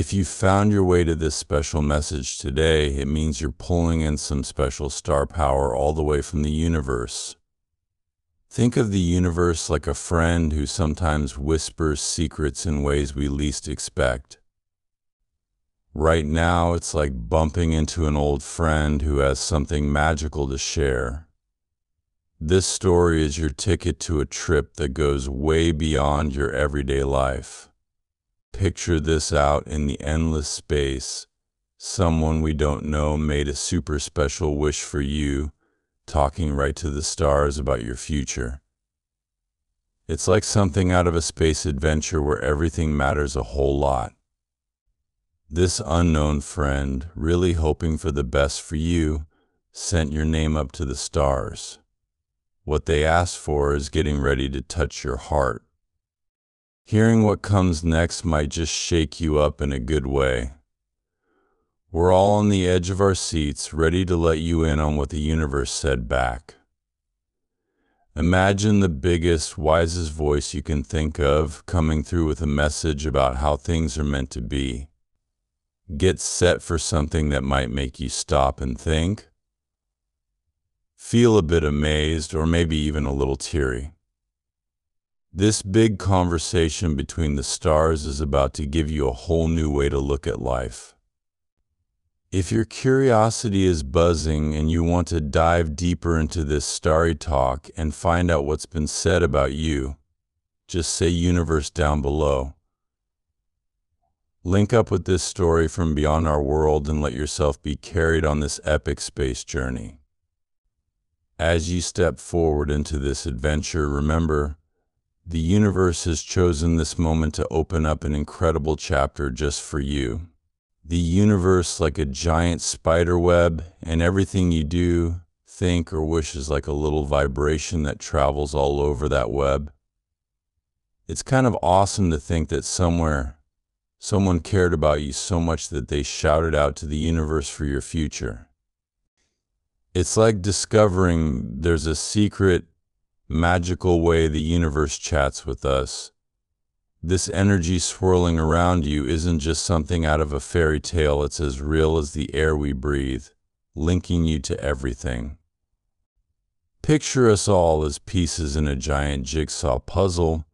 If you found your way to this special message today, it means you're pulling in some special star power all the way from the universe. Think of the universe like a friend who sometimes whispers secrets in ways we least expect. Right now, it's like bumping into an old friend who has something magical to share. This story is your ticket to a trip that goes way beyond your everyday life. Picture this out in the endless space. Someone we don't know made a super special wish for you, talking right to the stars about your future. It's like something out of a space adventure where everything matters a whole lot. This unknown friend, really hoping for the best for you, sent your name up to the stars. What they asked for is getting ready to touch your heart. Hearing what comes next might just shake you up in a good way. We're all on the edge of our seats, ready to let you in on what the universe said back. Imagine the biggest, wisest voice you can think of coming through with a message about how things are meant to be. Get set for something that might make you stop and think. Feel a bit amazed or maybe even a little teary. This big conversation between the stars is about to give you a whole new way to look at life. If your curiosity is buzzing and you want to dive deeper into this starry talk and find out what's been said about you, just say universe down below. Link up with this story from beyond our world and let yourself be carried on this epic space journey. As you step forward into this adventure, remember the universe has chosen this moment to open up an incredible chapter just for you. The universe like a giant spider web, and everything you do, think, or wish is like a little vibration that travels all over that web. It's kind of awesome to think that somewhere, someone cared about you so much that they shouted out to the universe for your future. It's like discovering there's a secret magical way the universe chats with us. This energy swirling around you isn't just something out of a fairy tale, it's as real as the air we breathe, linking you to everything. Picture us all as pieces in a giant jigsaw puzzle,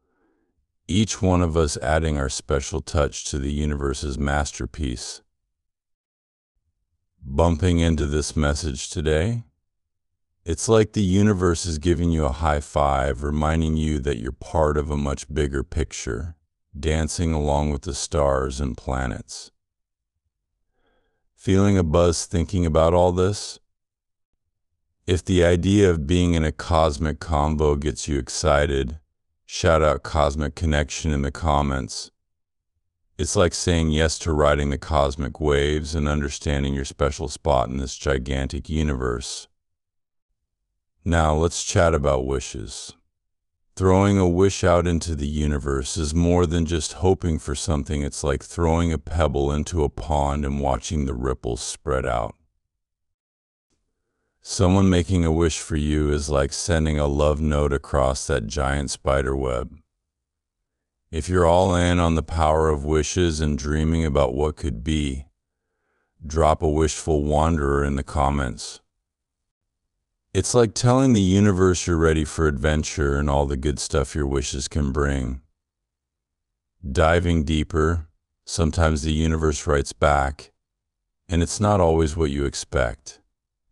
each one of us adding our special touch to the universe's masterpiece. Bumping into this message today? It's like the universe is giving you a high five, reminding you that you're part of a much bigger picture, dancing along with the stars and planets. Feeling a buzz thinking about all this? If the idea of being in a cosmic combo gets you excited, shout out Cosmic Connection in the comments. It's like saying yes to riding the cosmic waves and understanding your special spot in this gigantic universe. Now let's chat about wishes. Throwing a wish out into the universe is more than just hoping for something. It's like throwing a pebble into a pond and watching the ripples spread out. Someone making a wish for you is like sending a love note across that giant spider web. If you're all in on the power of wishes and dreaming about what could be, drop a wishful wanderer in the comments. It's like telling the universe you're ready for adventure and all the good stuff your wishes can bring. Diving deeper, sometimes the universe writes back, and it's not always what you expect.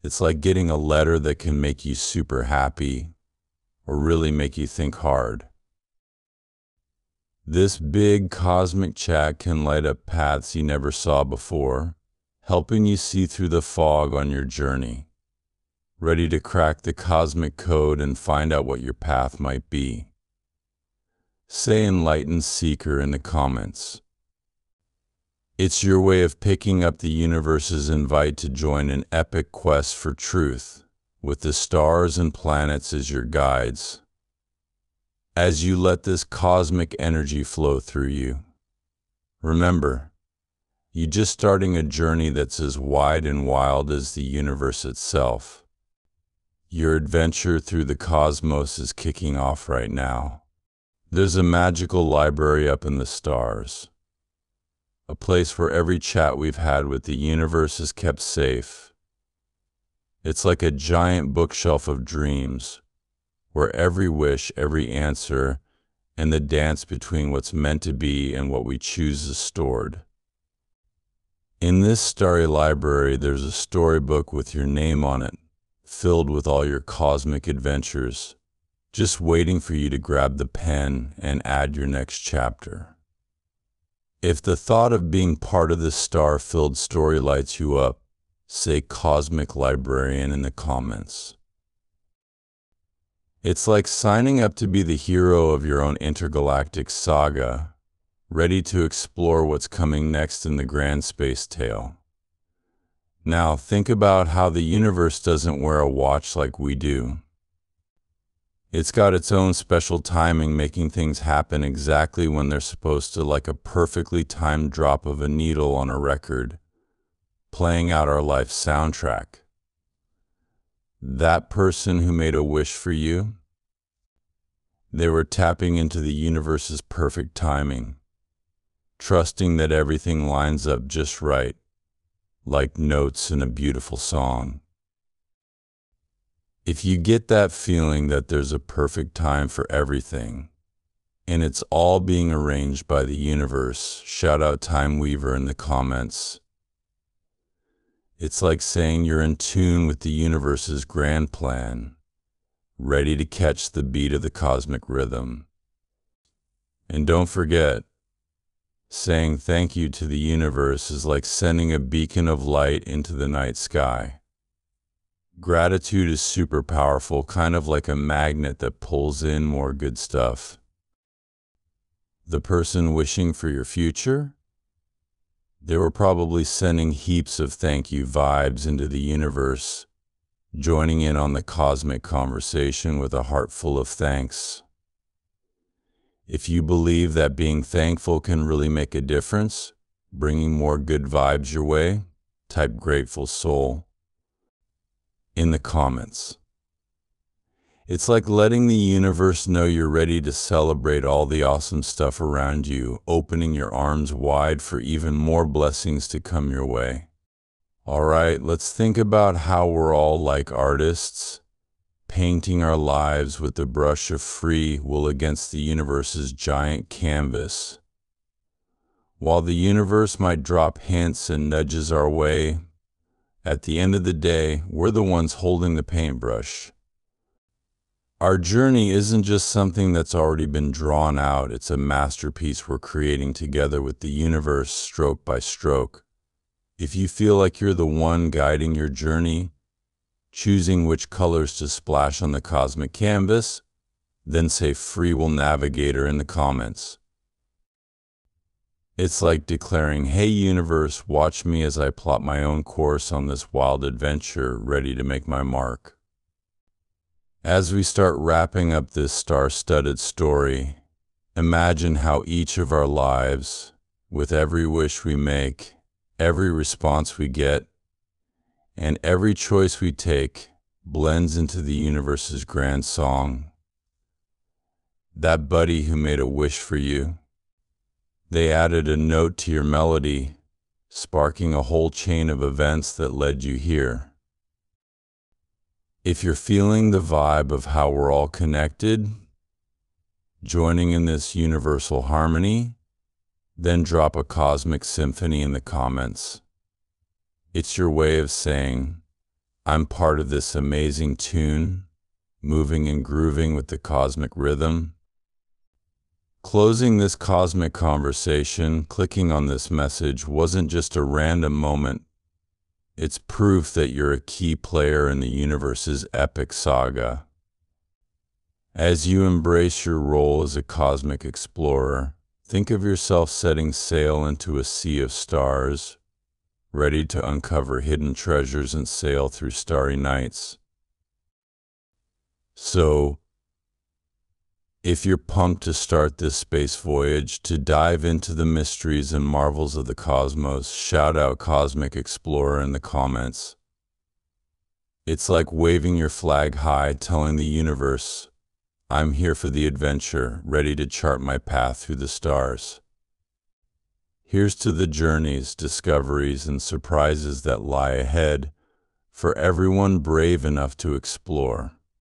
It's like getting a letter that can make you super happy or really make you think hard. This big cosmic chat can light up paths you never saw before, helping you see through the fog on your journey ready to crack the cosmic code and find out what your path might be. Say enlightened seeker in the comments. It's your way of picking up the universe's invite to join an epic quest for truth, with the stars and planets as your guides. As you let this cosmic energy flow through you, remember, you're just starting a journey that's as wide and wild as the universe itself. Your adventure through the cosmos is kicking off right now. There's a magical library up in the stars. a place where every chat we've had with the universe is kept safe. It's like a giant bookshelf of dreams, where every wish, every answer, and the dance between what's meant to be and what we choose is stored. In this starry library, there's a storybook with your name on it, filled with all your cosmic adventures, just waiting for you to grab the pen and add your next chapter. If the thought of being part of this star filled story lights you up, say Cosmic Librarian in the comments. It's like signing up to be the hero of your own intergalactic saga, ready to explore what's coming next in the grand space tale. Now, think about how the universe doesn't wear a watch like we do. It's got its own special timing, making things happen exactly when they're supposed to, like a perfectly timed drop of a needle on a record, playing out our life soundtrack that person who made a wish for you, they were tapping into the universe's perfect timing, trusting that everything lines up just right, like notes in a beautiful song. If you get that feeling that there's a perfect time for everything, and it's all being arranged by the universe, shout out Time Weaver in the comments. It's like saying you're in tune with the universe's grand plan, ready to catch the beat of the cosmic rhythm. And don't forget, saying thank you to the universe is like sending a beacon of light into the night sky. Gratitude is super powerful, kind of like a magnet that pulls in more good stuff. The person wishing for your future? They were probably sending heaps of thank you vibes into the universe, joining in on the cosmic conversation with a heart full of thanks. If you believe that being thankful can really make a difference, bringing more good vibes your way, type grateful soul in the comments. It's like letting the universe know you're ready to celebrate all the awesome stuff around you, opening your arms wide for even more blessings to come your way. All right, let's think about how we're all like artists, painting our lives with the brush of free will against the universe's giant canvas. While the universe might drop hints and nudges our way, at the end of the day, we're the ones holding the paintbrush our journey isn't just something that's already been drawn out, it's a masterpiece we're creating together with the universe stroke by stroke. If you feel like you're the one guiding your journey, choosing which colors to splash on the cosmic canvas, then say Free Will Navigator in the comments. It's like declaring, Hey universe, watch me as I plot my own course on this wild adventure, ready to make my mark. As we start wrapping up this star studded story, imagine how each of our lives, with every wish we make, every response we get, and every choice we take, blends into the universe's grand song. That buddy who made a wish for you, they added a note to your melody, sparking a whole chain of events that led you here. If you're feeling the vibe of how we're all connected, joining in this universal harmony, then drop a cosmic symphony in the comments. It's your way of saying, I'm part of this amazing tune, moving and grooving with the cosmic rhythm. Closing this cosmic conversation, clicking on this message wasn't just a random moment it's proof that you're a key player in the universe's epic saga. As you embrace your role as a cosmic explorer, think of yourself setting sail into a sea of stars, ready to uncover hidden treasures and sail through starry nights. So, if you're pumped to start this space voyage, to dive into the mysteries and marvels of the cosmos, shout out Cosmic Explorer in the comments. It's like waving your flag high, telling the universe, I'm here for the adventure, ready to chart my path through the stars. Here's to the journeys, discoveries, and surprises that lie ahead for everyone brave enough to explore.